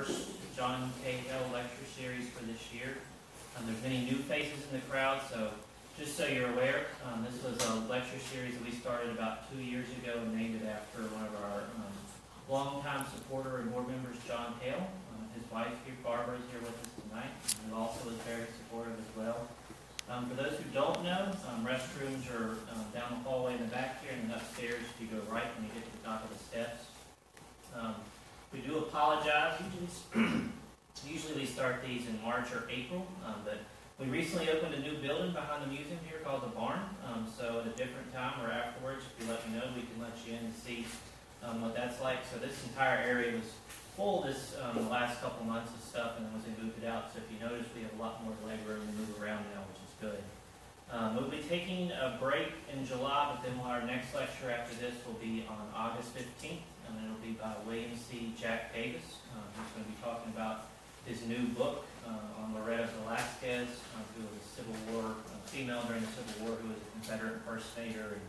first John K. Hale lecture series for this year. Um, there's many new faces in the crowd, so just so you're aware, um, this was a lecture series that we started about two years ago and named it after one of our um, longtime supporter and board members, John Hale. Um, his wife here, Barbara, is here with us tonight, and also is very supportive as well. Um, for those who don't know, um, restrooms are um, down the hallway in the back here, and then upstairs you go right when you get to the top of the steps. We do apologize. Usually, we start these in March or April, um, but we recently opened a new building behind the museum here called the Barn. Um, so at a different time or afterwards, if you let me know, we can let you in and see um, what that's like. So this entire area was full this um, the last couple months of stuff, and then once we moved it out, so if you notice, we have a lot more leg room to move around now, which is good. Um, we'll be taking a break in July, but then our next lecture after this will be on August 15th, and it'll be by William C. Jack Davis. He's going to be talking about his new book uh, on Loreta Velasquez, uh, who was a Civil War uh, female during the Civil War, who was a Confederate first impersonator, and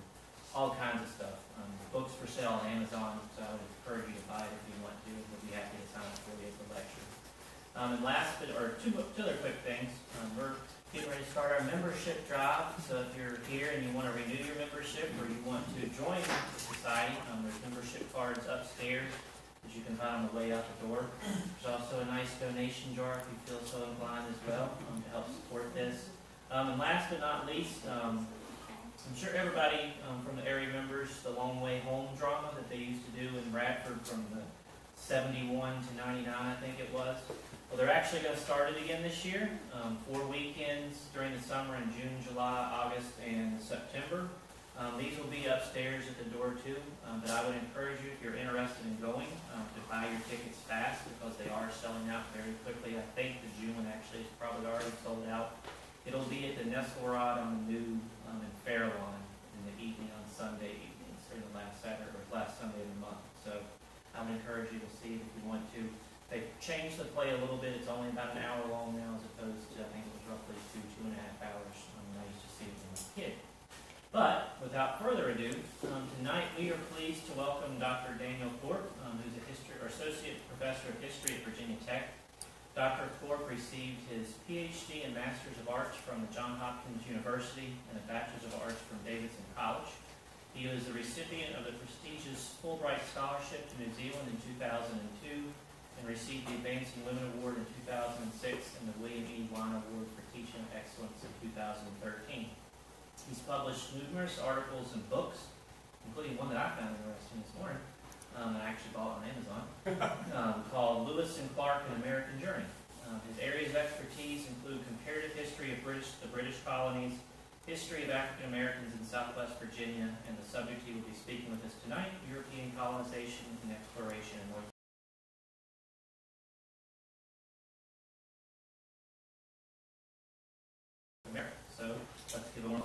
all kinds of stuff. Um, the book's for sale on Amazon, so I would encourage you to buy it if you want to. We'll be happy to sign it for you at the lecture. Um, and last, but or two, two other quick things. Um, we're getting ready to start our membership drive. So if you're here and you want to renew your membership or you want to join the society, um, there's membership cards upstairs that you can find on the way out the door. There's also a nice donation jar if you feel so inclined as well um, to help support this. Um, and last but not least, um, I'm sure everybody um, from the area remembers the Long Way Home drama that they used to do in Radford from the 71 to 99, I think it was. Well, they're actually going to start it again this year. Um, four weekends during the summer in June, July, August, and September. Um, these will be upstairs at the door too, um, but I would encourage you, if you're interested in going, um, to buy your tickets fast because they are selling out very quickly. I think the June one actually is probably already sold out. It'll be at the Nesselrod on the new um, in Fairlawn in the evening on Sunday evenings, or the last Saturday or last Sunday of the month. So I would encourage you to see it if you want to. They've changed the play a little bit. It's only about an hour long now as opposed to, I think it was roughly two, two and a half hours when I used to see it when I was a kid. But without further ado, um, tonight we are pleased to welcome Dr. Daniel Thorp, um, who's a history or associate professor of history at Virginia Tech. Dr. Thorp received his PhD and Master's of Arts from Johns Hopkins University and a Bachelor's of Arts from Davidson College. He was the recipient of the prestigious Fulbright Scholarship to New Zealand in 2002 and received the Advancing Women Award in 2006 and the William E. Wine Award for Teaching Excellence in 2013. He's published numerous articles and books, including one that I found interesting this morning, um, I actually bought on Amazon, um, called Lewis and Clark, An American Journey. Um, his areas of expertise include comparative history of British, the British colonies, history of African Americans in Southwest Virginia, and the subject he will be speaking with us tonight, European colonization and exploration in North America. So let's give a warm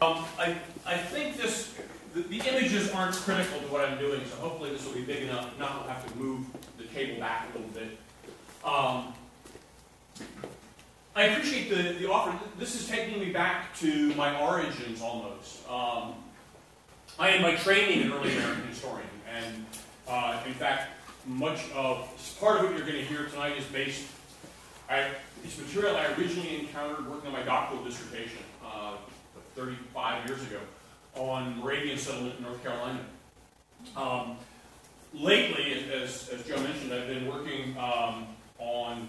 Um, I, I think this, the, the images aren't critical to what I'm doing, so hopefully this will be big enough, not we'll have to move the table back a little bit. Um, I appreciate the, the offer. This is taking me back to my origins almost. Um, I am by training an early American historian, and uh, in fact, much of part of what you're going to hear tonight is based. I, it's material I originally encountered working on my doctoral dissertation uh, 35 years ago on Moravian settlement in North Carolina. Um, lately, as, as Joe mentioned, I've been working um, on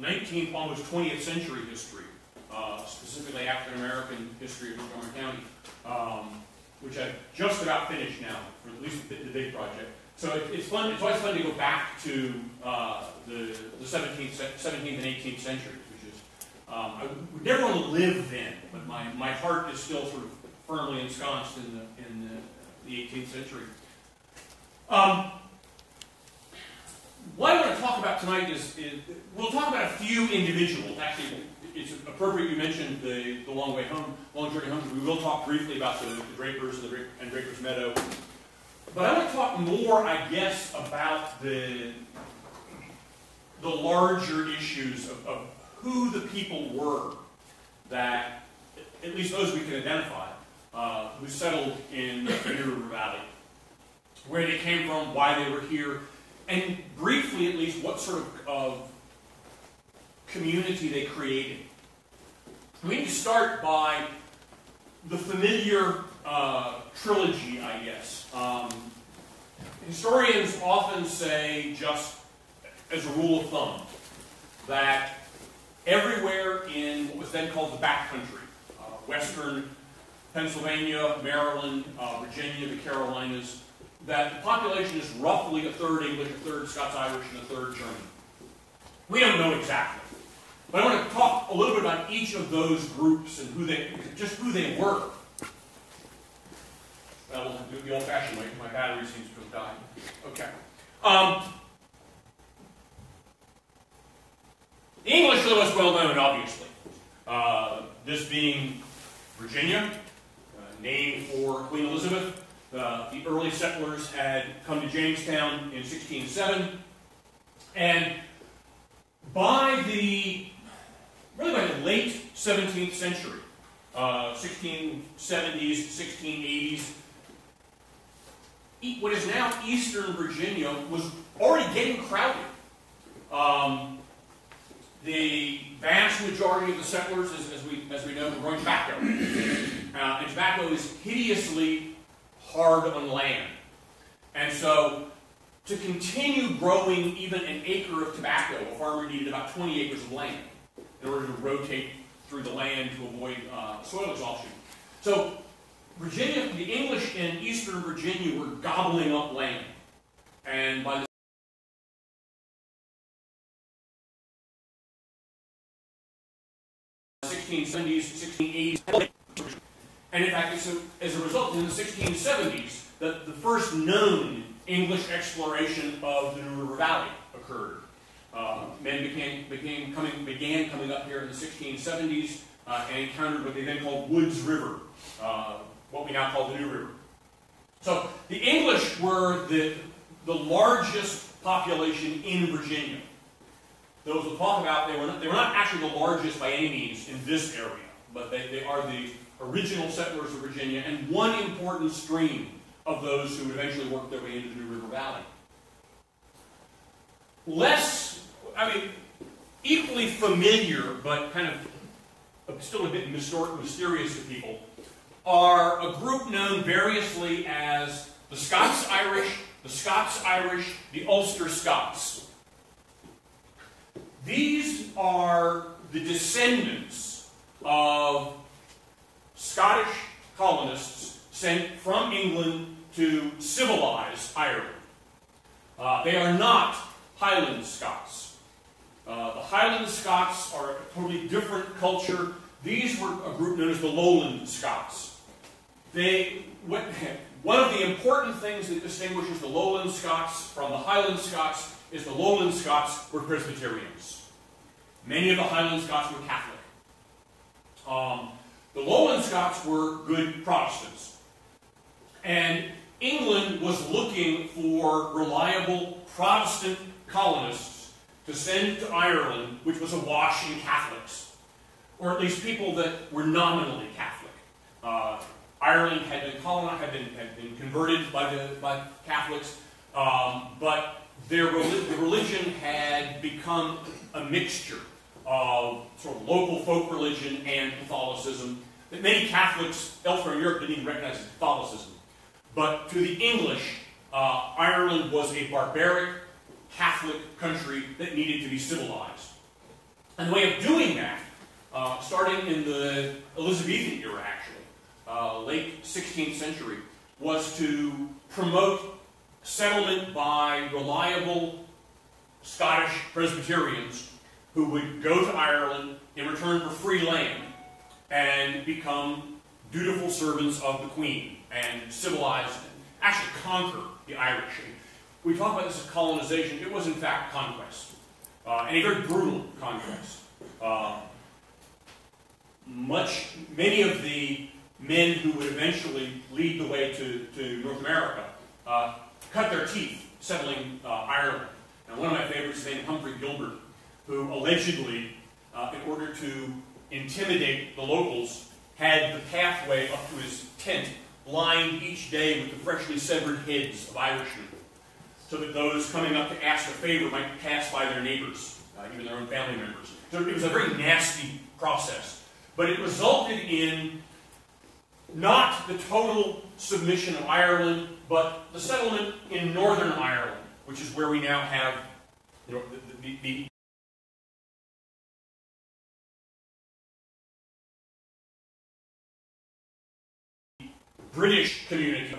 19th, almost 20th century history, uh, specifically African American history of Montgomery County, um, which I've just about finished now, for at least the, the big project. So it, it's fun. It's always fun to go back to uh, the, the 17th, 17th and 18th centuries, which is um, I would never want to live then, but my, my heart is still sort of firmly ensconced in the in the, the 18th century. Um, what I want to talk about tonight is, is, we'll talk about a few individuals. Actually, it's appropriate you mentioned the, the long way home, long journey home. We will talk briefly about the, the Drapers and, the, and Drapers Meadow. But I want to talk more, I guess, about the, the larger issues of, of who the people were that, at least those we can identify, uh, who settled in the River Valley, where they came from, why they were here, and briefly at least, what sort of, of community they created. We need to start by the familiar uh, trilogy, I guess. Um, historians often say, just as a rule of thumb, that everywhere in what was then called the backcountry, uh, western Pennsylvania, Maryland, uh, Virginia, the Carolinas, that the population is roughly a third English, a third Scots-Irish, and a third German. We don't know exactly. But I want to talk a little bit about each of those groups and who they, just who they were. Well, do the old-fashioned way. My battery seems to have died. Okay. Um, the English are the most well known, obviously. Uh, this being Virginia, uh, named for Queen Elizabeth. Uh, the early settlers had come to Jamestown in 1607, and by the really by the late 17th century, uh, 1670s, 1680s, what is now eastern Virginia was already getting crowded. Um, the vast majority of the settlers, as, as, we, as we know, were growing tobacco. Uh, and tobacco is hideously hard on land. And so, to continue growing even an acre of tobacco, a farmer needed about 20 acres of land in order to rotate through the land to avoid uh, soil exhaustion. So Virginia, the English in eastern Virginia were gobbling up land. And by the 1670s, 1680s, and in fact, so as a result, in the 1670s, that the first known English exploration of the New River Valley occurred. Uh, men became, became coming, began coming up here in the 1670s uh, and encountered what they then called Woods River, uh, what we now call the New River. So the English were the, the largest population in Virginia. Those we'll talk about, they were, not, they were not actually the largest by any means in this area, but they, they are the original settlers of Virginia and one important stream of those who would eventually work their way into the New River Valley. Less, I mean, equally familiar, but kind of still a bit mysterious to people, are a group known variously as the Scots-Irish, the Scots-Irish, the Ulster Scots. These are the descendants of Scottish colonists sent from England to civilize Ireland. Uh, they are not Highland Scots. Uh, the Highland Scots are a totally different culture. These were a group known as the Lowland Scots. They, what, one of the important things that distinguishes the Lowland Scots from the Highland Scots is the Lowland Scots were Presbyterians. Many of the Highland Scots were Catholic. Um, the Lowland Scots were good Protestants. And England was looking for reliable Protestant colonists to send to Ireland, which was awash in Catholics, or at least people that were nominally Catholic. Uh, Ireland had been colonized, had been, had been converted by the by Catholics, um, but their the religion had become a mixture of sort of local folk religion and Catholicism that many Catholics elsewhere in Europe didn't even recognize as Catholicism. But to the English, uh, Ireland was a barbaric Catholic country that needed to be civilized. And the way of doing that, uh, starting in the Elizabethan era actually, uh, late 16th century, was to promote settlement by reliable Scottish Presbyterians who would go to Ireland in return for free land and become dutiful servants of the Queen and civilize, and actually conquer the Irish. We talk about this as colonization. It was, in fact, conquest, uh, and a very brutal conquest. Uh, much, many of the men who would eventually lead the way to, to North America uh, cut their teeth settling uh, Ireland. And one of my favorites is named Humphrey Gilbert, who allegedly, uh, in order to intimidate the locals, had the pathway up to his tent lined each day with the freshly severed heads of Irishmen. so that those coming up to ask a favor might pass by their neighbors, uh, even their own family members. So it was a very nasty process. But it resulted in not the total submission of Ireland, but the settlement in Northern Ireland, which is where we now have you know, the, the, the British community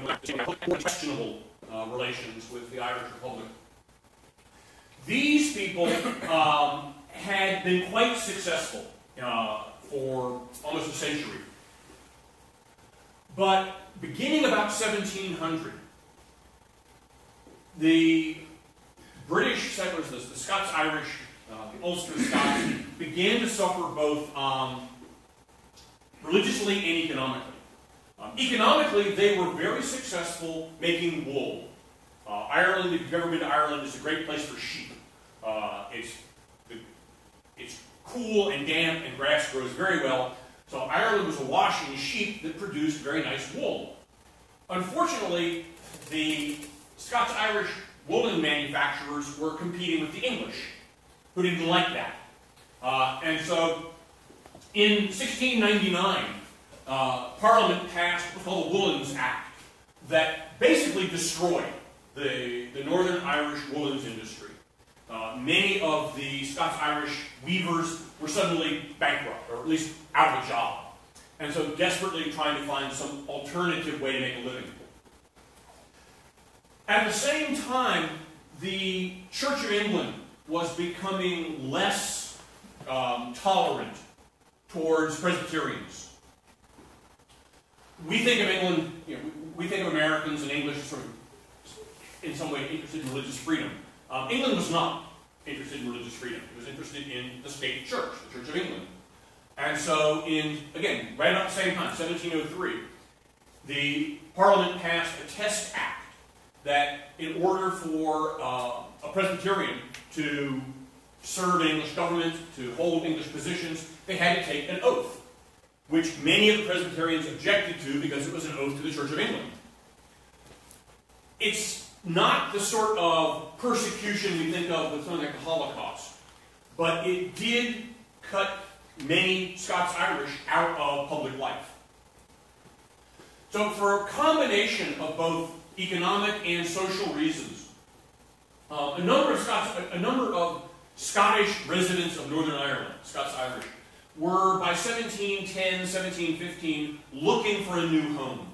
questionable uh, relations with the Irish Republic. These people um, had been quite successful uh, for almost a century. But beginning about 1700, the British settlers, the, the Scots Irish, uh, the Ulster Scots, began to suffer both um, religiously and economically. Um, economically, they were very successful making wool. Uh, Ireland, if you've ever been to Ireland, is a great place for sheep. Uh, it's, it's cool and damp, and grass grows very well. So Ireland was awash in sheep that produced very nice wool. Unfortunately, the Scots-Irish woolen manufacturers were competing with the English, who didn't like that. Uh, and so in 1699, uh, Parliament passed what's called the Woolens Act that basically destroyed the, the Northern Irish woolens industry. Uh, many of the Scots-Irish weavers were suddenly bankrupt, or at least out of a job. And so desperately trying to find some alternative way to make a living. At the same time, the Church of England was becoming less um, tolerant towards Presbyterians we think of England, you know, we think of Americans and English as sort of, in some way, interested in religious freedom. Um, England was not interested in religious freedom. It was interested in the state church, the Church of England. And so, in again, right about the same time, 1703, the Parliament passed a Test Act that, in order for uh, a Presbyterian to serve English government, to hold English positions, they had to take an oath which many of the Presbyterians objected to because it was an oath to the Church of England. It's not the sort of persecution we think of with something like the Holocaust, but it did cut many Scots Irish out of public life. So, for a combination of both economic and social reasons, uh, a number of Scots, a, a number of Scottish residents of Northern Ireland, Scots Irish, were by 1710, 1715 looking for a new home.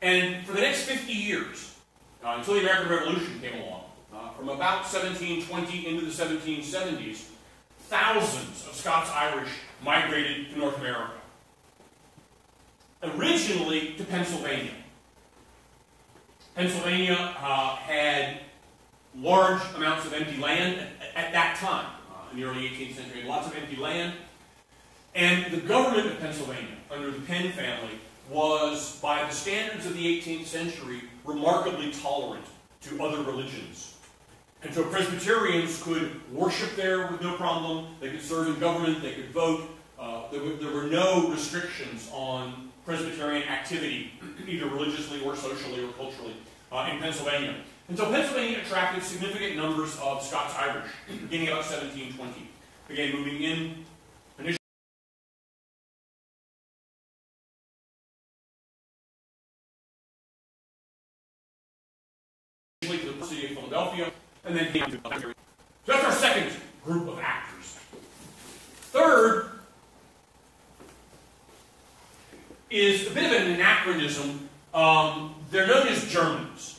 And for the next 50 years, uh, until the American Revolution came along, uh, from about 1720 into the 1770s, thousands of Scots Irish migrated to North America. Originally to Pennsylvania. Pennsylvania uh, had large amounts of empty land at, at that time in the early 18th century, lots of empty land. And the government of Pennsylvania, under the Penn family, was, by the standards of the 18th century, remarkably tolerant to other religions. And so Presbyterians could worship there with no problem, they could serve in government, they could vote. Uh, there, were, there were no restrictions on Presbyterian activity, either religiously or socially or culturally, uh, in Pennsylvania. And so Pennsylvania attracted significant numbers of Scots Irish, beginning about 1720. Began moving in initially. to the city of Philadelphia, and then came to So that's our second group of actors. Third is a bit of an anachronism. Um, they're known as Germans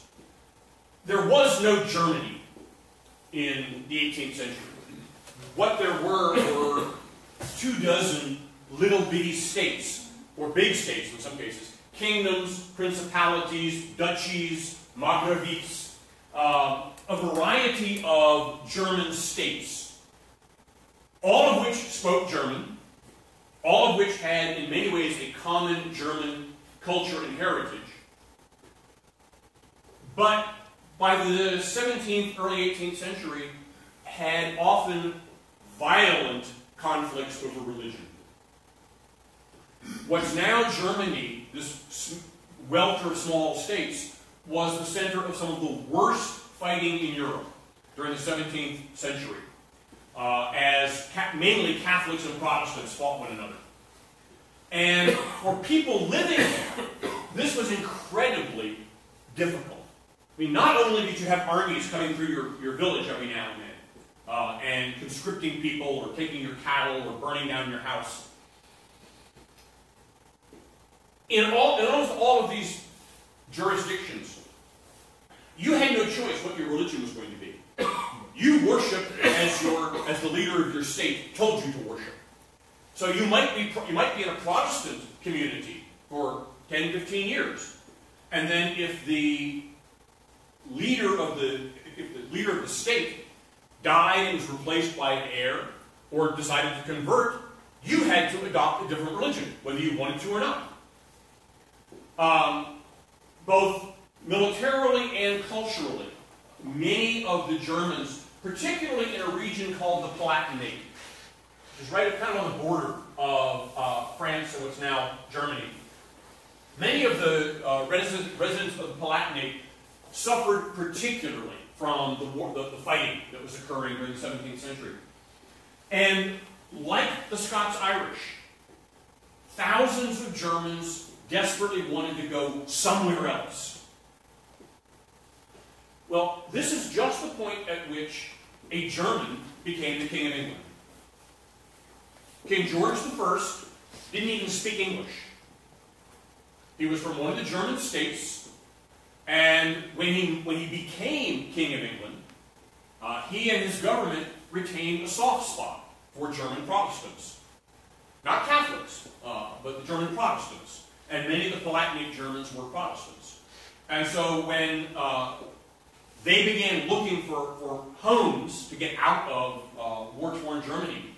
there was no Germany in the 18th century. What there were were two dozen little bitty states, or big states in some cases, kingdoms, principalities, duchies, margraviates, uh, a variety of German states, all of which spoke German, all of which had in many ways a common German culture and heritage. But by the 17th, early 18th century, had often violent conflicts over religion. What's now Germany, this welter of small states, was the center of some of the worst fighting in Europe during the 17th century, uh, as ca- mainly Catholics and Protestants fought one another. And for people living there, this was incredibly difficult. I mean, not only did you have armies coming through your, your village every now and then, uh, and conscripting people, or taking your cattle, or burning down your house. In, all, in almost all of these jurisdictions, you had no choice what your religion was going to be. You worshiped as your as the leader of your state told you to worship. So you might be you might be in a Protestant community for 10, 15 years. And then if the leader of the if the leader of the state died and was replaced by an heir or decided to convert, you had to adopt a different religion, whether you wanted to or not. Um, both militarily and culturally, many of the Germans, particularly in a region called the Palatinate, which is right kind of on the border of uh, France and what's now Germany, many of the uh, residents, residents of the Palatinate suffered particularly from the, war, the, the fighting that was occurring during the 17th century. And like the Scots Irish, thousands of Germans desperately wanted to go somewhere else. Well, this is just the point at which a German became the King of England. King George I didn't even speak English. He was from one of the German states, and when he, when he became King of England, uh, he and his government retained a soft spot for German Protestants. Not Catholics, uh, but the German Protestants. And many of the Palatinate Germans were Protestants. And so when uh, they began looking for, for homes to get out of uh, war-torn Germany,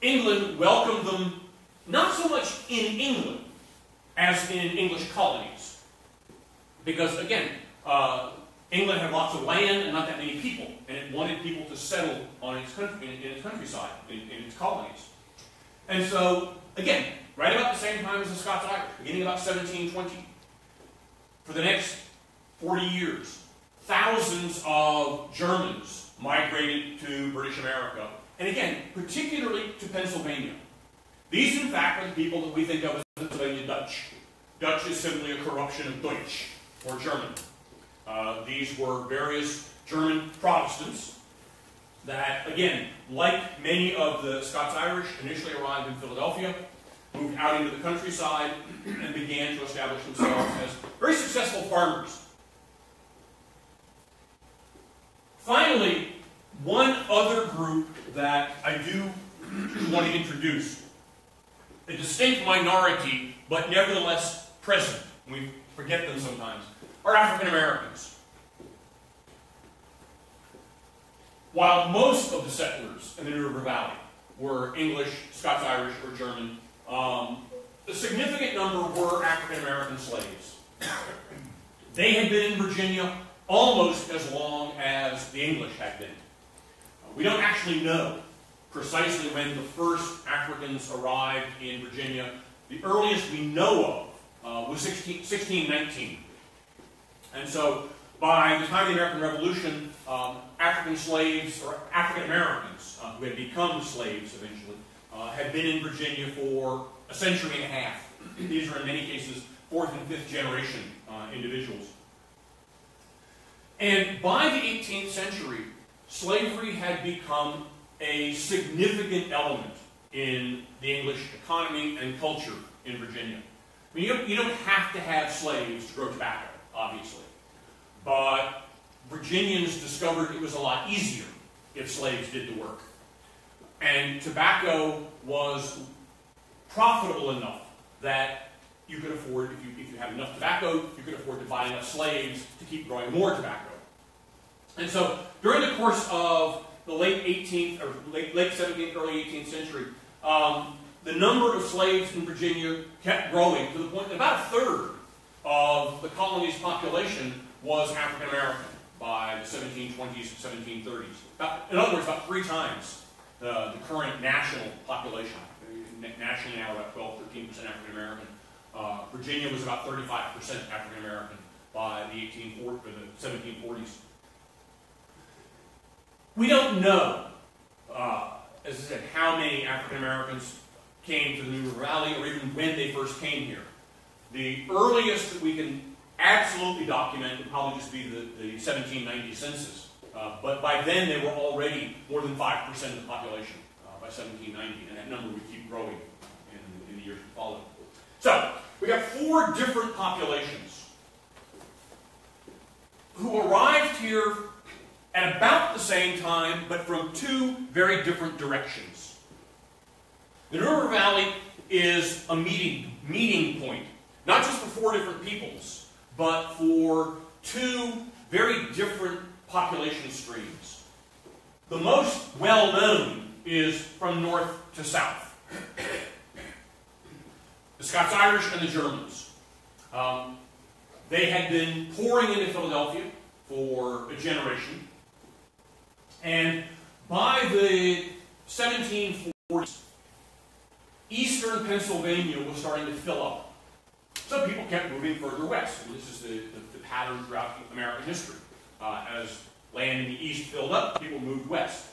England welcomed them not so much in England as in English colonies. Because, again, uh, England had lots of land and not that many people, and it wanted people to settle on its country, in, in its countryside, in, in its colonies. And so, again, right about the same time as the Scots Irish, beginning about 1720, for the next 40 years, thousands of Germans migrated to British America, and again, particularly to Pennsylvania. These, in fact, are the people that we think of as Pennsylvania Dutch. Dutch is simply a corruption of Deutsch, or German. Uh, these were various German Protestants that, again, like many of the Scots Irish, initially arrived in Philadelphia, moved out into the countryside, and began to establish themselves as very successful farmers. Finally, one other group that I do want to introduce, a distinct minority, but nevertheless present, we forget them sometimes, are African Americans. While most of the settlers in the New River Valley were English, Scots Irish, or German, um, a significant number were African American slaves. They had been in Virginia almost as long as the English had been. We don't actually know precisely when the first Africans arrived in Virginia. The earliest we know of uh, was 16, 1619. And so by the time of the American Revolution, um, African slaves, or African Americans, uh, who had become slaves eventually, uh, had been in Virginia for a century and a half. These are in many cases fourth and fifth generation uh, individuals. And by the 18th century, slavery had become a significant element in the English economy and culture in Virginia. I mean, you, you don't have to have slaves to grow tobacco, obviously. But Virginians discovered it was a lot easier if slaves did the work. And tobacco was profitable enough that you could afford, if you, if you had enough tobacco, you could afford to buy enough slaves to keep growing more tobacco. And so during the course of the late 18th, or late, late 17th, early 18th century, um, the number of slaves in Virginia kept growing to the point that about a third of the colony's population was African American by the 1720s, and 1730s. About, in other words, about three times the, the current national population. Nationally now about 12, 13% African American. Uh, Virginia was about 35% African American. by the 1840s, or the 1740s. We don't know, uh, as I said, how many African Americans came to the New River Valley or even when they first came here. The earliest that we can absolutely document would probably just be the, the 1790 census. Uh, but by then, they were already more than 5% of the population uh, by 1790, and that number would keep growing in, in the years to follow. So, we got four different populations who arrived here at about the same time, but from two very different directions. The River Valley is a meeting, meeting point, not just for four different peoples, but for two very different population streams. The most well known is from north to south the Scots Irish and the Germans. Um, they had been pouring into Philadelphia for a generation. And by the 1740s, eastern Pennsylvania was starting to fill up. So people kept moving further west. And this is the, the, the pattern throughout American history. Uh, as land in the east filled up, people moved west.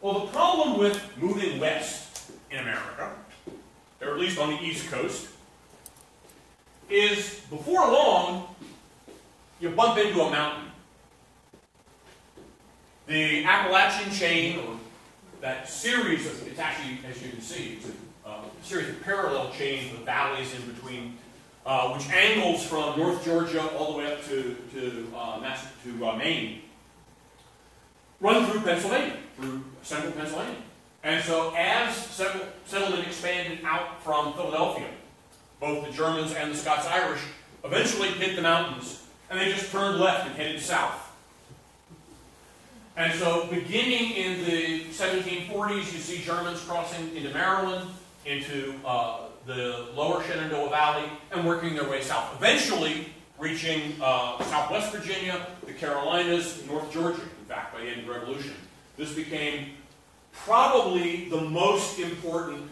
Well, the problem with moving west in America, or at least on the east coast, is before long, you bump into a mountain. The Appalachian chain, or that series of, it's actually, as you can see, it's a uh, series of parallel chains with valleys in between, uh, which angles from North Georgia all the way up to, to, uh, to uh, Maine, run through Pennsylvania, through central Pennsylvania. And so as settlement expanded out from Philadelphia, both the Germans and the Scots Irish eventually hit the mountains, and they just turned left and headed south. And so, beginning in the 1740s, you see Germans crossing into Maryland, into uh, the lower Shenandoah Valley, and working their way south. Eventually, reaching uh, southwest Virginia, the Carolinas, North Georgia, in fact, by the end of the Revolution. This became probably the most important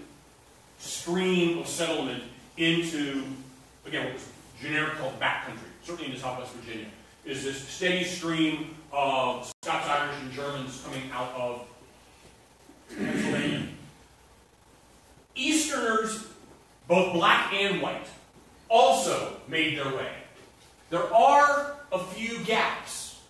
stream of settlement into, again, what was generic called backcountry, certainly into southwest Virginia, is this steady stream of Scots, Irish, and Germans coming out of Pennsylvania. Easterners, both black and white, also made their way. There are a few gaps.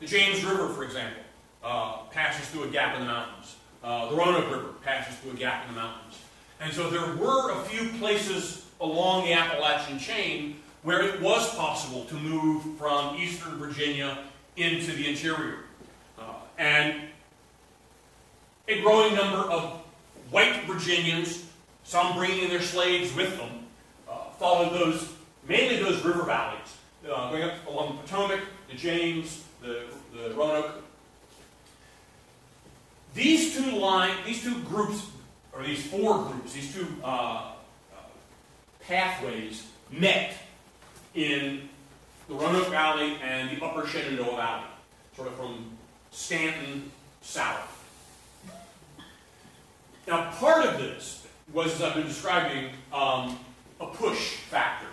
The James River, for example, uh, passes through a gap in the mountains. Uh, the Roanoke River passes through a gap in the mountains. And so there were a few places along the Appalachian chain where it was possible to move from eastern Virginia into the interior. Uh, and a growing number of white Virginians, some bringing their slaves with them, uh, followed those, mainly those river valleys, uh, going up along the Potomac, the James, the, the Roanoke. These two line, these two groups, or these four groups, these two uh, uh, pathways met in the Roanoke Valley and the upper Shenandoah Valley, sort of from Staunton south. Now, part of this was, as I've been describing, um, a push factor.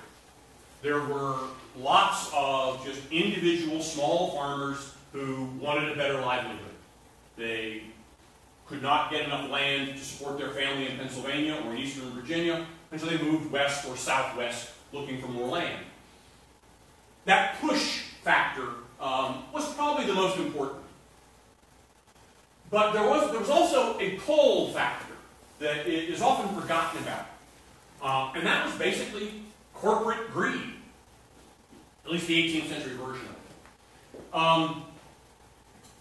There were lots of just individual small farmers who wanted a better livelihood. They could not get enough land to support their family in Pennsylvania or in eastern Virginia, and so they moved west or southwest looking for more land. That push factor um, was probably the most important. But there was, there was also a pull factor that is often forgotten about. Uh, and that was basically corporate greed, at least the 18th century version of it. Um,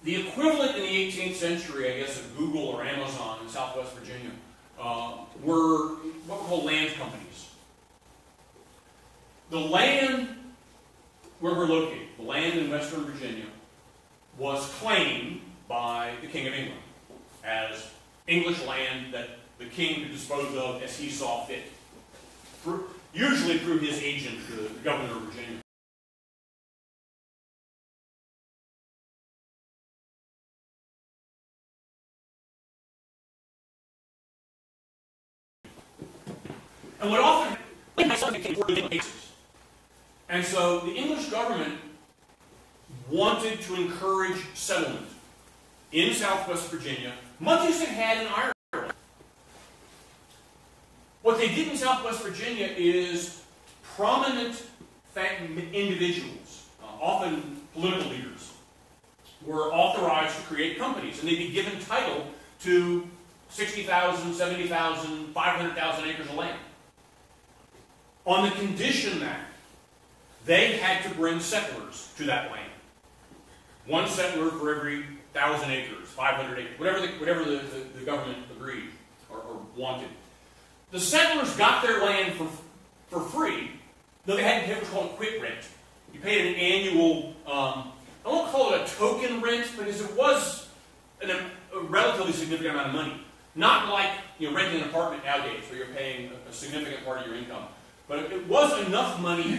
the equivalent in the 18th century, I guess, of Google or Amazon in southwest Virginia uh, were what were called land companies. The land where we're located, the land in western Virginia, was claimed by the King of England as English land that the king to dispose of as he saw fit, usually through his agent, the governor of Virginia. And what often cases And so the English government wanted to encourage settlement in southwest Virginia, much as it had in Ireland. What they did in southwest Virginia is prominent individuals, uh, often political leaders, were authorized to create companies, and they'd be given title to 60,000, 70,000, 500,000 acres of land. On the condition that they had to bring settlers to that land. One settler for every thousand acres, 500 acres, whatever the, whatever the, the, the government agreed or, or, wanted. The settlers got their land for, for free, though they had to pay what's called quit rent. You paid an annual, um, I won't call it a token rent, because it was an, a relatively significant amount of money. Not like you know, renting an apartment nowadays, where you're paying a, a significant part of your income. But it was enough money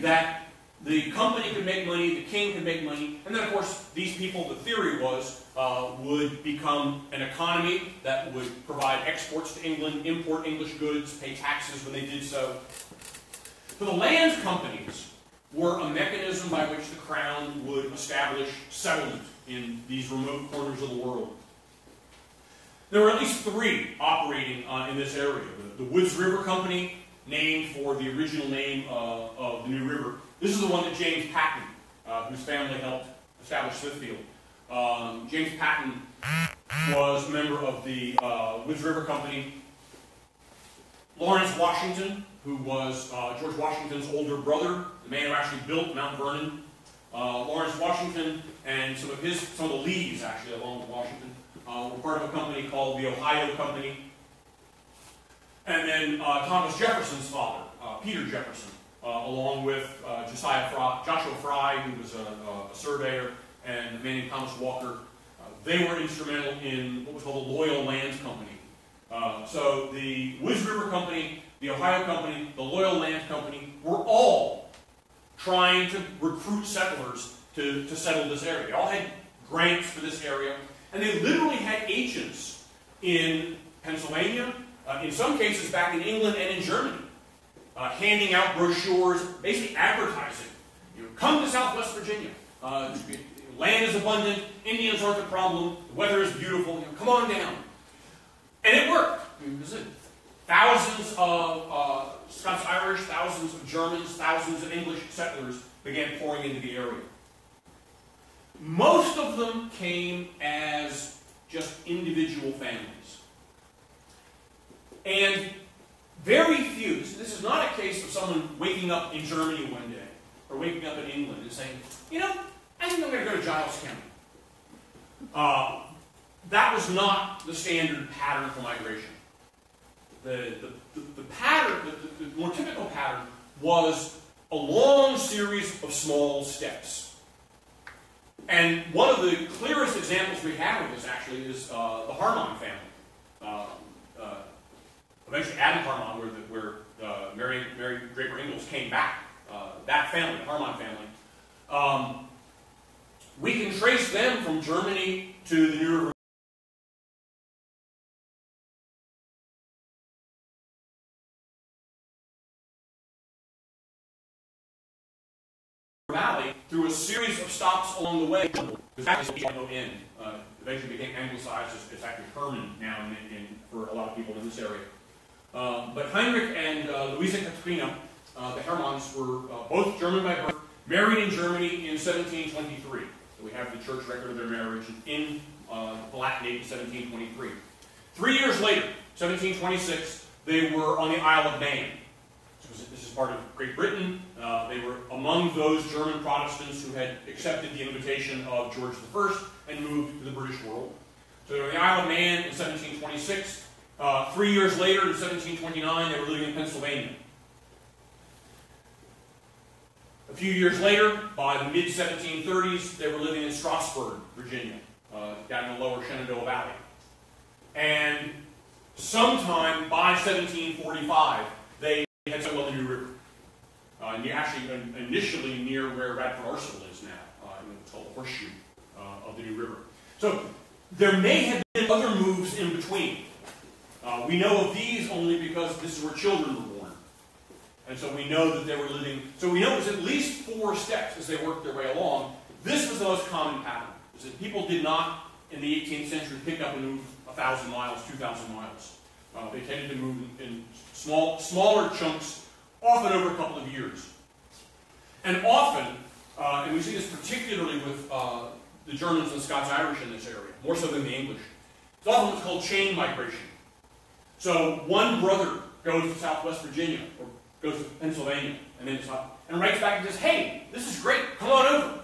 that the company could make money, the king could make money, and then of course these people, the theory was, uh, would become an economy that would provide exports to England, import English goods, pay taxes when they did so. So the land companies were a mechanism by which the crown would establish settlement in these remote corners of the world. There were at least three operating uh, in this area. The, the, Woods River Company, named for the original name uh, of the New River. This is the one that James Patton, uh, whose family helped establish Smithfield. Um, James Patton was a member of the uh, Woods River Company. Lawrence Washington, who was uh, George Washington's older brother, the man who actually built Mount Vernon. Uh, Lawrence Washington and some of his, some of the leads actually along with Washington uh, were part of a company called the Ohio Company. And then uh, Thomas Jefferson's father, uh, Peter Jefferson, along with uh, Josiah Fry, Joshua Fry, who was a, a, surveyor, and a man named Thomas Walker. Uh, they were instrumental in what was called the Loyal Lands Company. so the Woods River Company, the Ohio Company, the Loyal Lands Company were all trying to recruit settlers to, to settle this area. They all had grants for this area. And they literally had agents in Pennsylvania, uh, in some cases back in England and in Germany, uh, handing out brochures, basically advertising. You know, come to Southwest Virginia. Uh, land is abundant. Indians aren't the problem. The weather is beautiful. You know, come on down. And it worked. Thousands of uh, Scots Irish, thousands of Germans, thousands of English settlers began pouring into the area. Most of them came as just individual families. And very few, this is not a case of someone waking up in Germany one day or waking up in England and saying, you know, I think I'm going to go to Giles County. Uh, that was not the standard pattern for migration. The, the, the, the pattern, the, the more typical pattern was a long series of small steps. And one of the clearest examples we have of this actually is uh, the Harmon family. Uh, eventually, Adam Harmon, where, the, where uh, Mary, Mary Draper Ingles came back. Uh, that family, the Harmon family. Um, we can trace them from Germany to the New River Valley through a series of stops along the way. Because actually no end. Uh, eventually became anglicized. It's actually Herman now in, in, for a lot of people in this area. Um, but Heinrich and uh, Louisa Katrina, uh, the Hermanns, were uh, both German by birth, married in Germany in 1723. So we have the church record of their marriage in uh, date 1723. Three years later, 1726, they were on the Isle of Man. This is part of Great Britain. Uh, they were among those German Protestants who had accepted the invitation of George I and moved to the British world. So they were on the Isle of Man in 1726. Uh, three years later, in 1729, they were living in Pennsylvania. A few years later, by the mid 1730s, they were living in Strasburg, Virginia, uh, down in the lower Shenandoah Valley. And sometime by 1745, they had settled on the New River. Uh, actually, initially near where Radford Arsenal is now, uh, called the Horseshoe uh, of the New River. So there may have been other moves in between. Uh, we know of these only because this is where children were born. And so we know that they were living, so we know it was at least four steps as they worked their way along. This was the most common pattern, is that people did not, in the 18th century, pick up and move 1,000 miles, 2,000 miles. Uh, they tended to move in, small, smaller chunks, often over a couple of years. And often, uh, and we see this particularly with uh, the Germans and Scots-Irish in this area, more so than the English, it's often what's called chain migration. So one brother goes to Southwest Virginia, or goes to Pennsylvania, and then and writes back and says, hey, this is great, come on over.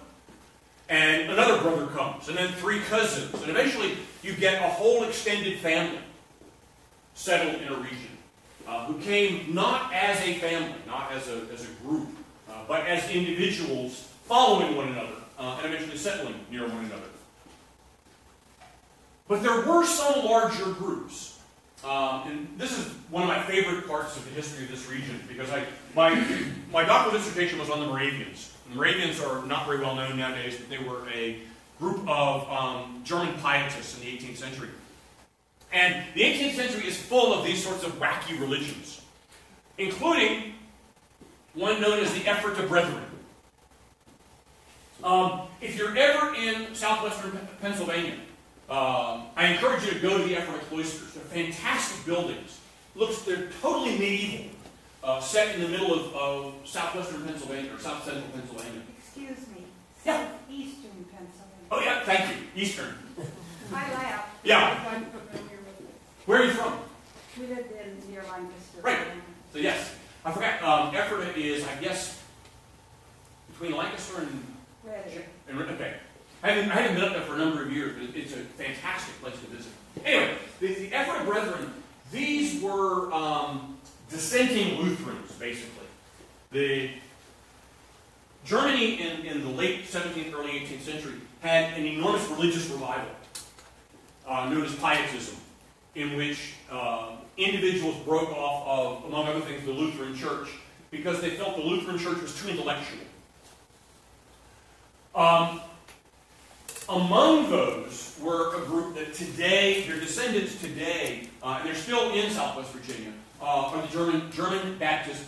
And another brother comes, and then three cousins, and eventually you get a whole extended family settled in a region, uh, who came not as a family, not as a, as a group, uh, but as individuals following one another, uh, and eventually settling near one another. But there were some larger groups. Um, and this is one of my favorite parts of the history of this region because I, my, my doctoral dissertation was on the Moravians. The Moravians are not very well known nowadays, but they were a group of um, German pietists in the 18th century. And the 18th century is full of these sorts of wacky religions, including one known as the Ephrata Brethren. Um, if you're ever in southwestern Pennsylvania, um, I encourage you to go to the Ephrata Cloisters. They're fantastic buildings. Looks they're totally medieval, uh, set in the middle of, of southwestern Pennsylvania or south central Pennsylvania. Excuse me. Yeah. Eastern Pennsylvania. Oh yeah, thank you. Eastern. I laugh. Yeah. I'm familiar with it. Where are you from? We live in near Lancaster. Right. So yes, I forgot. Um, Ephrata is, I guess, between Lancaster and. And, okay. I haven't, I haven't been up there for a number of years, but it's a fantastic place to visit. Anyway, the, the Ephrata Brethren, these were um, dissenting Lutherans, basically. The Germany in, in the late 17th, early 18th century had an enormous religious revival uh, known as Pietism, in which uh, individuals broke off of, among other things, the Lutheran Church because they felt the Lutheran Church was too intellectual. Um, among those were a group that today, their descendants today, uh, and they're still in Southwest Virginia, uh, are the German, German Baptist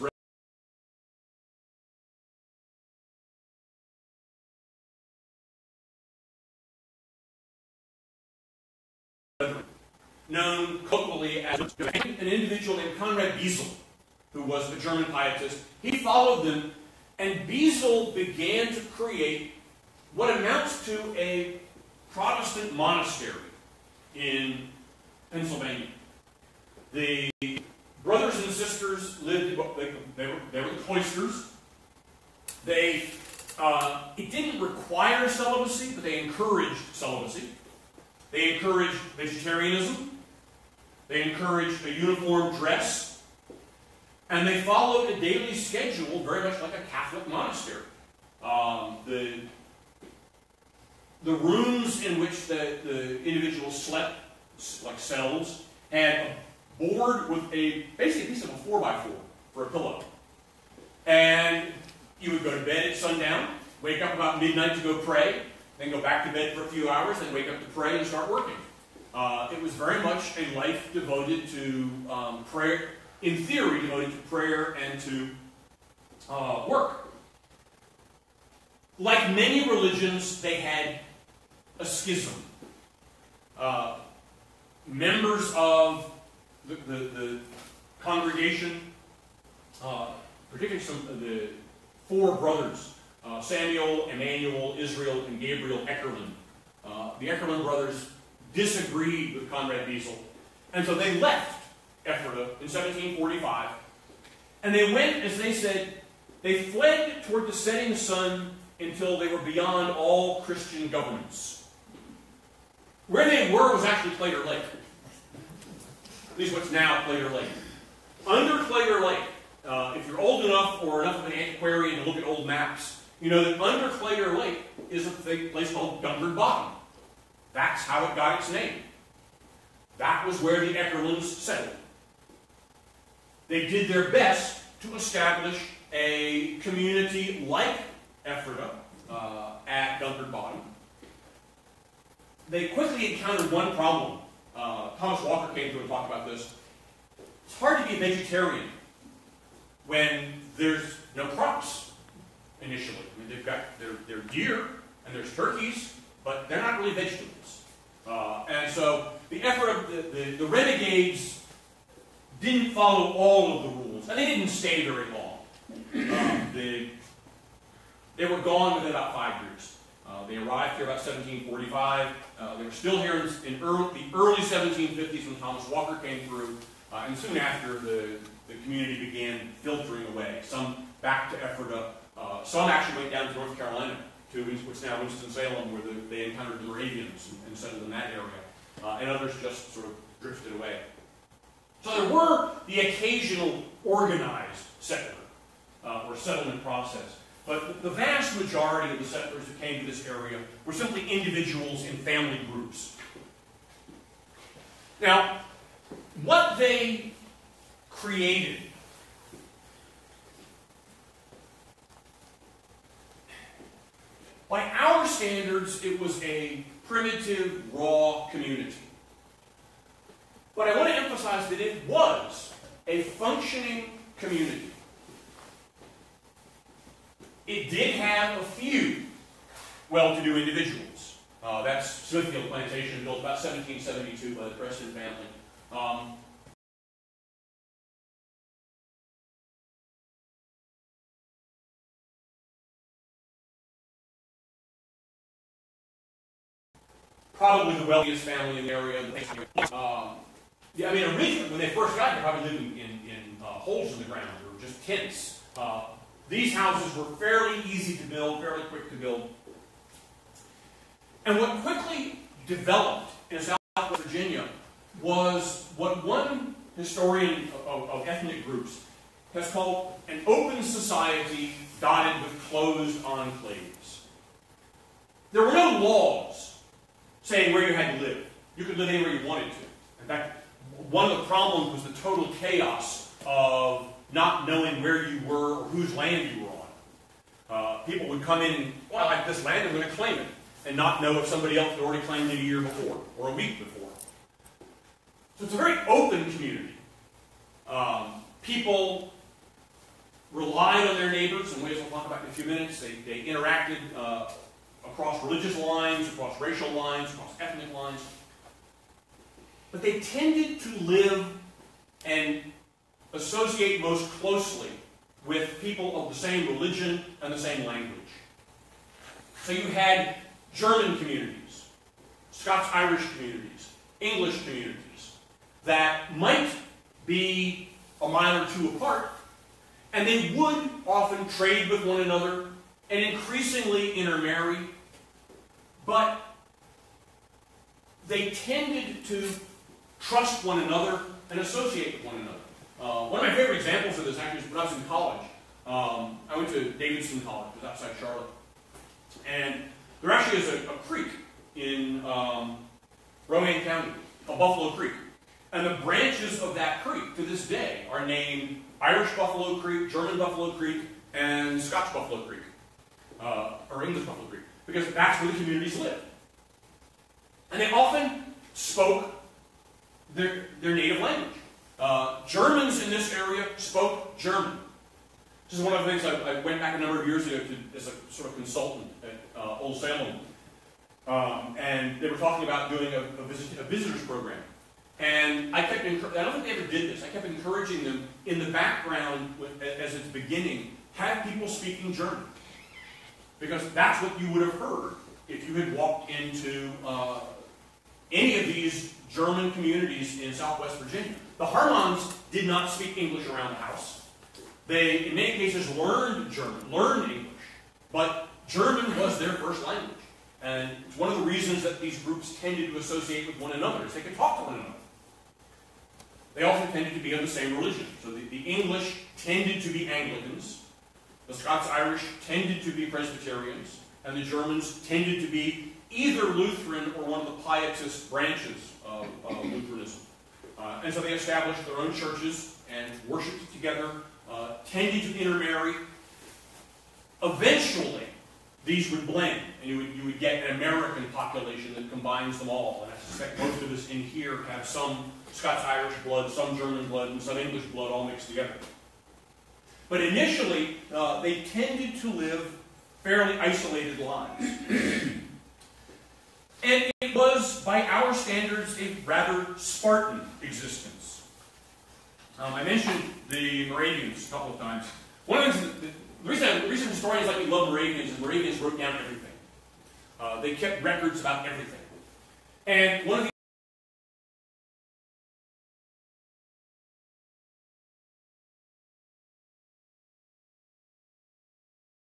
Brethren, known colloquially as an individual named Conrad Beissel, who was a German pietist. He followed them, and Beissel began to create what amounts to a Protestant monastery in Pennsylvania. The brothers and sisters lived, they, they, were, they were cloisters. They, uh, it didn't require celibacy, but they encouraged celibacy. They encouraged vegetarianism. They encouraged a uniform dress. And they followed a daily schedule very much like a Catholic monastery. Um, the the rooms in which the, the individuals slept, like cells, had a board with a basically a piece of a four by four for a pillow. And you would go to bed at sundown, wake up about midnight to go pray, then go back to bed for a few hours, then wake up to pray and start working. Uh, it was very much a life devoted to um, prayer, in theory, devoted to prayer and to uh, work. Like many religions, they had a schism. Uh, members of the, the, the congregation, uh, particularly some the four brothers, uh, Samuel, Emmanuel, Israel, and Gabriel Eckerlin. Uh, the Eckerlin brothers disagreed with Conrad Beissel, and so they left Ephrata in 1745, and they went, as they said, they fled toward the setting sun until they were beyond all Christian governments. Where they were was actually Claytor Lake. At least what's now Claytor Lake. Under Claytor Lake, uh, if you're old enough or enough of an antiquarian to look at old maps, you know that under Claytor Lake is a place called Dunkard Bottom. That's how it got its name. That was where the Eckerlins settled. They did their best to establish a community like Ephrata uh, at Dunkard Bottom they quickly encountered one problem. Uh, Thomas Walker came through and talked about this. It's hard to be a vegetarian when there's no crops initially. I mean, they've got their, their deer and there's turkeys, but they're not really vegetables. Uh, and so the effort of the, the, the renegades didn't follow all of the rules, and they didn't stay very long. Um, they, they were gone within about five years. Uh, they arrived here about 1745. Uh, they were still here in, in early, the early 1750s when Thomas Walker came through, uh, and soon after the, the community began filtering away. Some back to Ephrata, uh, some actually went down to North Carolina, to what's now Winston-Salem, where the, they encountered the Moravians and, and settled in that area, uh, and others just sort of drifted away. So there were the occasional organized settler uh, or settlement process. But the vast majority of the settlers who came to this area were simply individuals in family groups. Now, what they created by our standards, it was a primitive, raw community. But I want to emphasize that it was a functioning community. It did have a few well-to-do individuals. Uh, that's Smithfield Plantation, built about 1772 by the Preston family. Um, probably the wealthiest family in the area. Um, yeah, I mean, originally, when they first got here, probably living in, in uh, holes in the ground or just tents. Uh, these houses were fairly easy to build, fairly quick to build. And what quickly developed in Southwest Virginia was what one historian of, of ethnic groups has called an open society dotted with closed enclaves. There were no laws saying where you had to live. You could live anywhere you wanted to. In fact, one of the problems was the total chaos of not knowing where you were or whose land you were on. Uh, people would come in well, I like this land, I'm going to claim it, and not know if somebody else had already claimed it a year before or a week before. So it's a very open community. Um, people relied on their neighbors in ways we'll talk about in a few minutes. They, they interacted uh, across religious lines, across racial lines, across ethnic lines. But they tended to live and associate most closely with people of the same religion and the same language. So you had German communities, Scots-Irish communities, English communities that might be a mile or two apart, and they would often trade with one another and increasingly intermarry, but they tended to trust one another and associate with one another. Uh, one of my favorite examples of this actually is when I was in college. Um, I went to Davidson College, it was outside Charlotte. And there actually is a, a creek in um, County, a Buffalo Creek. And the branches of that creek to this day are named Irish Buffalo Creek, German Buffalo Creek, and Scotch Buffalo Creek, uh, or English Buffalo Creek, because that's where the communities lived. And they often spoke their, their native language. Uh, Germans in this area spoke German. This is one of the things I, I went back a number of years ago to, as a sort of consultant at uh, Old Salem. Um, and they were talking about doing a, a, visit, a visitors program. And I kept, I don't think they ever did this, I kept encouraging them in the background with, as it's beginning, have people speaking German. Because that's what you would have heard if you had walked into uh, any of these German communities in southwest Virginia. The Harmons did not speak English around the house. They, in many cases, learned German, learned English, but German was their first language. And it's one of the reasons that these groups tended to associate with one another, is they could talk to one another. They also tended to be of the same religion. So the, the English tended to be Anglicans, the Scots-Irish tended to be Presbyterians, and the Germans tended to be either Lutheran or one of the pietist branches of, of Lutheranism. Uh, and so they established their own churches and worshipped together, uh, tended to intermarry. Eventually, these would blend, and you would, you would get an American population that combines them all. And I suspect most of us in here have some Scots-Irish blood, some German blood, and some English blood all mixed together. But initially, uh, they tended to live fairly isolated lives. And it was, by our standards, a rather Spartan existence. Um, I mentioned the Moravians a couple of times. One of the, things- the reason, the historians like me love Moravians is Moravians wrote down everything. Uh, they kept records about everything. And one of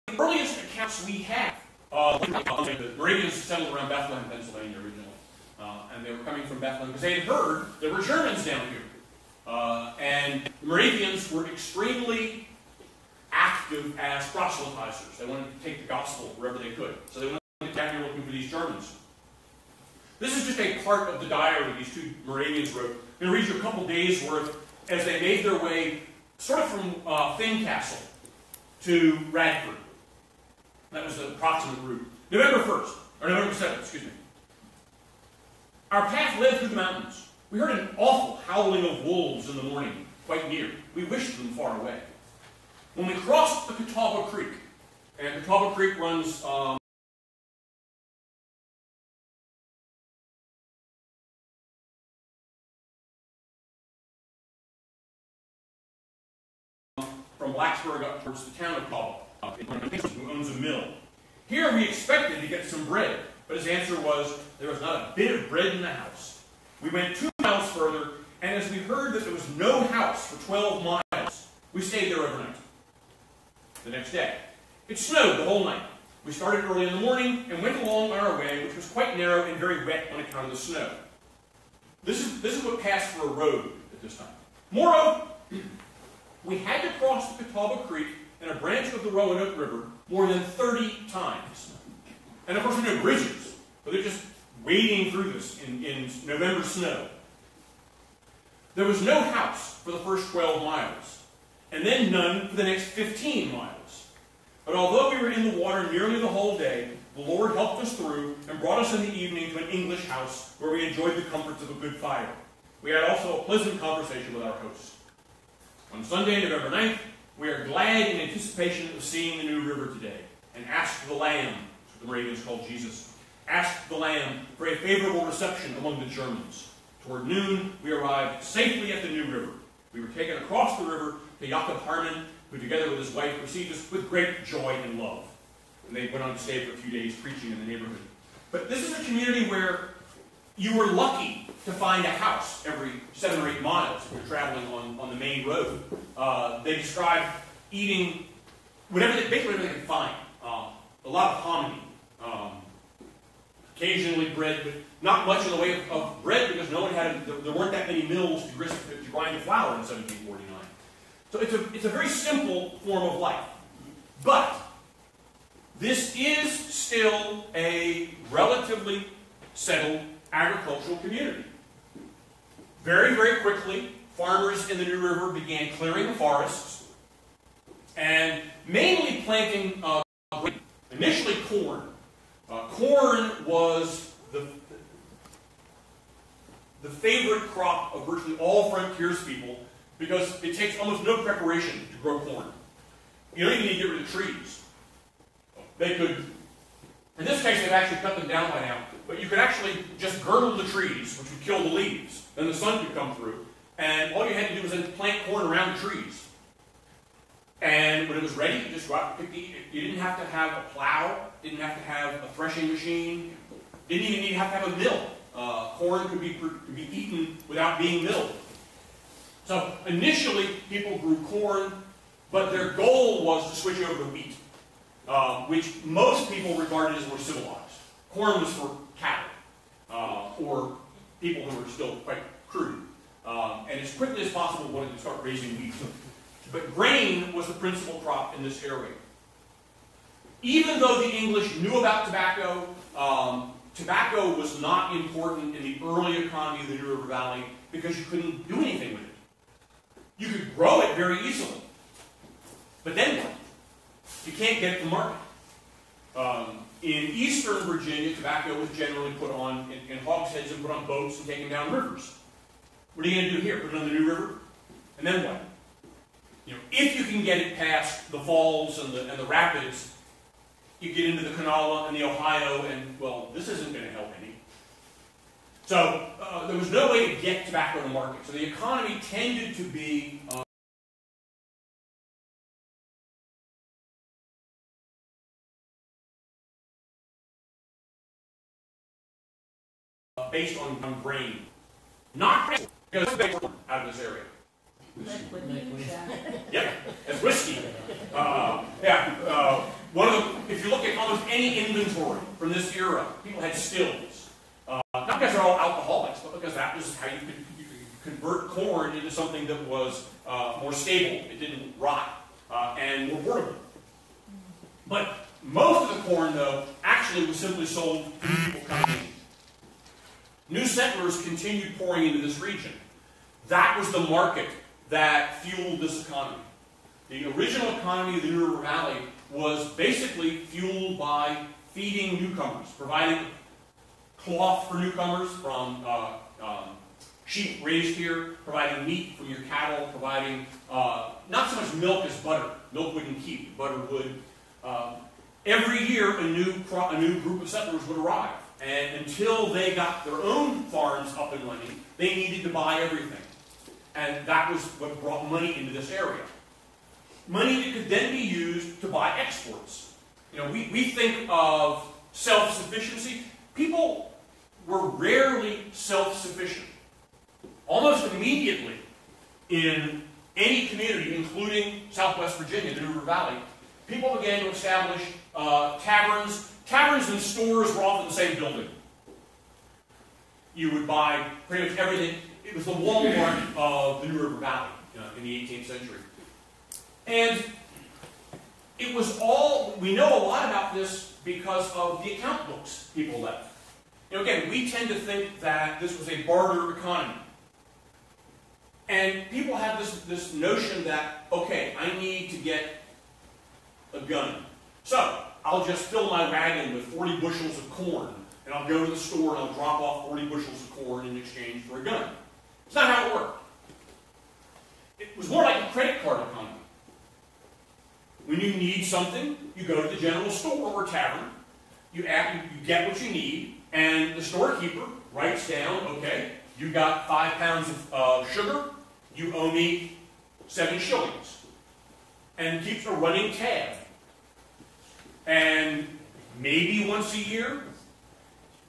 the earliest accounts we have uh, the Moravians settled around Bethlehem, Pennsylvania originally. Uh, and they were coming from Bethlehem because they had heard there were Germans down here. Uh, and the Moravians were extremely active as proselytizers. They wanted to take the gospel wherever they could. So they went down here looking for these Germans. This is just a part of the diary these two Moravians wrote. I'm going to read you a couple days' worth as they made their way sort of from uh, Fincastle to Radford. That was the approximate route. November 1st, or November 7th, excuse me. Our path led through the mountains. We heard an awful howling of wolves in the morning, quite near. We wished them far away. When we crossed the Catawba Creek, and Catawba Creek runs um, from Blacksburg up towards the town of Catawba, Uh, who owns a mill. Here we expected to get some bread, but his answer was there was not a bit of bread in the house. We went two miles further, and as we heard that there was no house for 12 miles, we stayed there overnight. The next day, it snowed the whole night. We started early in the morning and went along on our way, which was quite narrow and very wet on account of the snow. This is, this is what passed for a road at this time. Moreover, we had to cross the Catawba Creek and a branch of the Roanoke River more than 30 times. And of course, are no bridges, but they're just wading through this in, in November snow. There was no house for the first 12 miles, and then none for the next 15 miles. But although we were in the water nearly the whole day, the Lord helped us through and brought us in the evening to an English house where we enjoyed the comforts of a good fire. We had also a pleasant conversation with our host. On Sunday, November 9th, we are glad in anticipation of seeing the new river today, and ask the Lamb, the Moravians called Jesus, ask the Lamb for a favorable reception among the Germans. Toward noon, we arrived safely at the new river. We were taken across the river to Jakob Harmon, who together with his wife received us with great joy and love. And they went on to stay for a few days preaching in the neighborhood. But this is a community where you were lucky to find a house every seven or eight miles if you're traveling on, on the main road. Uh, they describe eating whatever they, basically whatever they could find. Um, a lot of hominy. Um, occasionally bread, but not much in the way of, of bread because no one had, there, there weren't that many mills to, grist, to grind the flour in 1749. So it's a, it's a very simple form of life. But this is still a relatively settled agricultural community. Very, very quickly, farmers in the New River began clearing the forests and mainly planting uh, initially corn. Uh, corn was the, the favorite crop of virtually all frontiers people because it takes almost no preparation to grow corn. You don't even need to get rid of the trees. They could, in this case, they've actually cut them down by now, but you could actually just girdle the trees, which would kill the leaves. Then the sun could come through, and all you had to do was then plant corn around the trees. And when it was ready, you just go out and pick the, you didn't have to have a plow, didn't have to have a threshing machine, didn't even need to have to have a mill. Uh, corn could be, could be eaten without being milled. So initially, people grew corn, but their goal was to switch over to wheat, uh, which most people regarded as more civilized. Corn was for cattle, uh, or people who were still quite crude. Um, and as quickly as possible wanted to start raising wheat. But grain was the principal crop in this area. Even though the English knew about tobacco, um, tobacco was not important in the early economy of the New River Valley because you couldn't do anything with it. You could grow it very easily. But then what? You can't get it to market. Um, in eastern Virginia, tobacco was generally put on in, in hogsheads and put on boats and taken down rivers. What are you going to do here? Put it on the New River? And then what? You know, if you can get it past the falls and the, and the rapids, you get into the Kanawha and the Ohio, and well, this isn't going to help any. So uh, there was no way to get tobacco to market. So the economy tended to be uh, based on, on grain, not grain, because out of this area. Yep, it's whiskey. Uh, yeah, uh, one of the, if you look at almost any inventory from this era, people had stills. Uh, not because they're all alcoholics, but because that was how you could, you could convert corn into something that was uh, more stable. It didn't rot uh, and more portable. But most of the corn, though, actually was simply sold to people coming in. New settlers continued pouring into this region. That was the market that fueled this economy. The original economy of the New River Valley was basically fueled by feeding newcomers, providing cloth for newcomers from uh, um, sheep raised here, providing meat from your cattle, providing uh, not so much milk as butter. Milk wouldn't keep, butter would. Um, every year, a new, a new group of settlers would arrive. And until they got their own farms up and running, they needed to buy everything. And that was what brought money into this area. Money that could then be used to buy exports. You know, we, we think of self-sufficiency. People were rarely self-sufficient. Almost immediately in any community, including Southwest Virginia, the River Valley, people began to establish uh, taverns. Taverns and stores were often the same building. You would buy pretty much everything. It was the Walmart of the New River Valley you know, in the 18th century. And it was all, we know a lot about this because of the account books people left. You know, again, we tend to think that this was a barter economy. And people have this, this notion that, okay, I need to get a gun. So, I'll just fill my wagon with 40 bushels of corn, and I'll go to the store and I'll drop off 40 bushels of corn in exchange for a gun. It's not how it worked. It was more like a credit card economy. When you need something, you go to the general store or tavern, you, act, you get what you need, and the storekeeper writes down, okay, you got five pounds of uh, sugar, you owe me seven shillings. And keeps a running tab. And maybe once a year,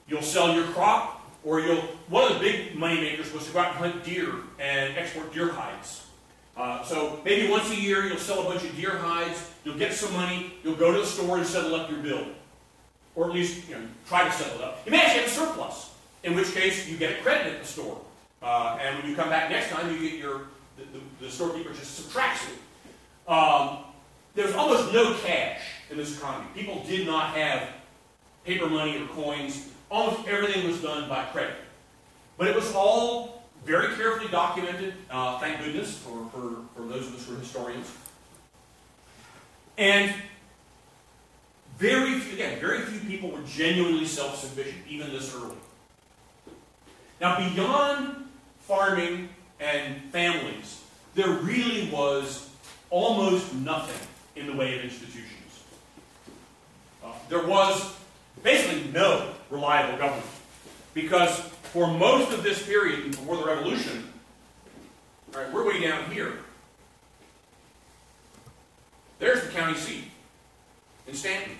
you'll sell your crop, or you'll, one of the big money makers was to go out and hunt deer and export deer hides. Uh, so maybe once a year you'll sell a bunch of deer hides, you'll get some money, you'll go to the store and settle up your bill. Or at least, you know, try to settle it up. You may actually have a surplus, in which case you get a credit at the store. Uh, and when you come back next time, you get your, the, the, the storekeeper just subtracts it. Um, there's almost no cash in this economy. People did not have paper money or coins. Almost everything was done by credit. But it was all very carefully documented, uh, thank goodness, for, for, for those of us who are historians. And very few, again, very few people were genuinely self-sufficient, even this early. Now, beyond farming and families, there really was almost nothing in the way of institutions. There was basically no reliable government. Because for most of this period before the revolution, all right, we're way down here. There's the county seat in Staunton.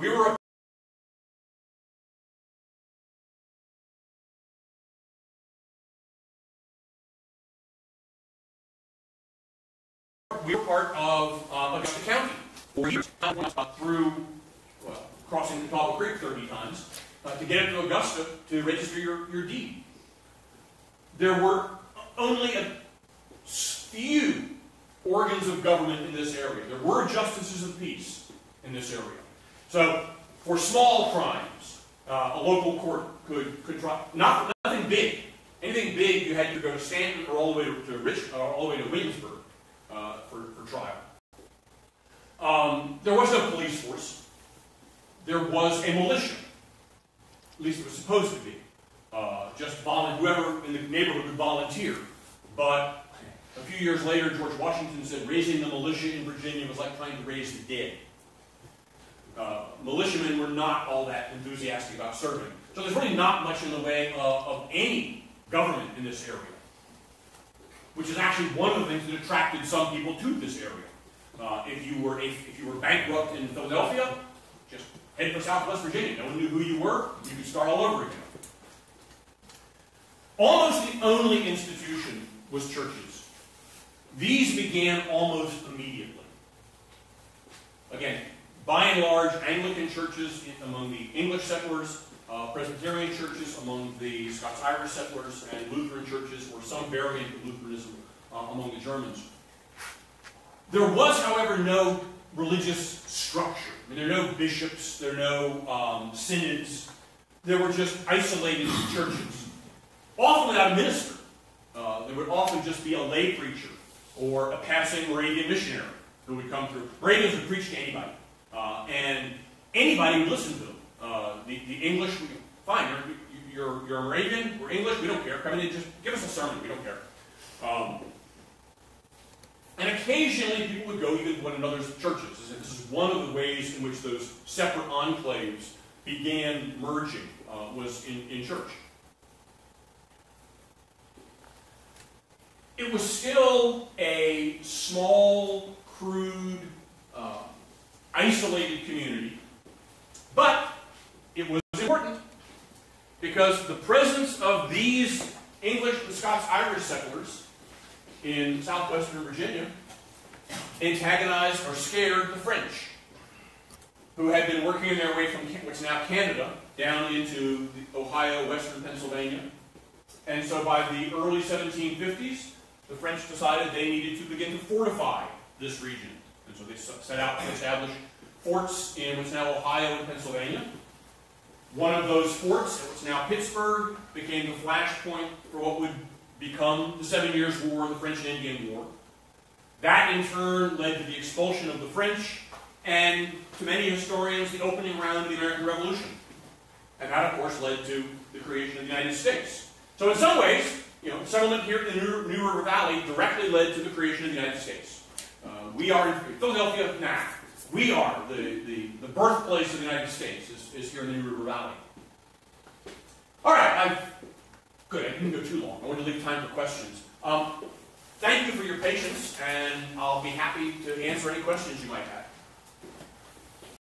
We were a we were part of uh, Augusta County for years, uh, through crossing the Catawba Creek 30 times uh, to get up to Augusta to register your, your deed. There were only a few organs of government in this area. There were justices of peace in this area. So, for small crimes, uh, a local court could, could try, not, nothing big. Anything big, you had to go to Staunton or all the way to, to Rich, or all the way to Williamsburg uh, for, for trial. Um, there was no police force. There was a militia. At least it was supposed to be. Uh, just whoever in the neighborhood would volunteer. But A few years later, George Washington said raising the militia in Virginia was like trying to raise the dead. Uh, militiamen were not all that enthusiastic about serving. So there's really not much in the way of, of any government in this area, which is actually one of the things that attracted some people to this area. Uh, if you were if, if you were bankrupt in Philadelphia, just head for Southwest Virginia. No one knew who you were. You could start all over again. Almost the only institution was churches. These began almost immediately. Again, by and large, Anglican churches among the English settlers, uh, Presbyterian churches among the Scots-Irish settlers, and Lutheran churches, or some variant of Lutheranism uh, among the Germans. There was, however, no religious structure. I mean, there are no bishops, there are no um, synods. There were just isolated churches, often without a minister. Uh, there would often just be a lay preacher or a passing Moravian missionary who would come through. Moravians would preach to anybody, uh, and anybody would listen to them. Uh, the, the English, fine, you're, you're, you're a Moravian, we're English, we don't care. Come in and just give us a sermon, we don't care. Um, and occasionally people would go even to one another's churches. This is one of the ways in which those separate enclaves began merging, uh, was in, in church. It was still a small, crude, uh, isolated community, but it was important because the presence of these English and Scots-Irish settlers in southwestern Virginia antagonized or scared the French, who had been working their way from what's now Canada down into Ohio, western Pennsylvania. And so by the early 1750s, the French decided they needed to begin to fortify this region. And so they set out to establish forts in what's now Ohio and Pennsylvania. One of those forts, what's now Pittsburgh, became the flashpoint for what would become the Seven Years' War, the French and Indian War. That in turn led to the expulsion of the French and, to many historians, the opening round of the American Revolution. And that, of course, led to the creation of the United States. So in some ways, you know, settlement here in the New, New River Valley directly led to the creation of the United States. Uh, we are in Philadelphia now. We are the, the, the birthplace of the United States is, is here in the New River Valley. All right, I've good. I didn't go too long. I wanted to leave time for questions. Um, thank you for your patience, and I'll be happy to answer any questions you might have.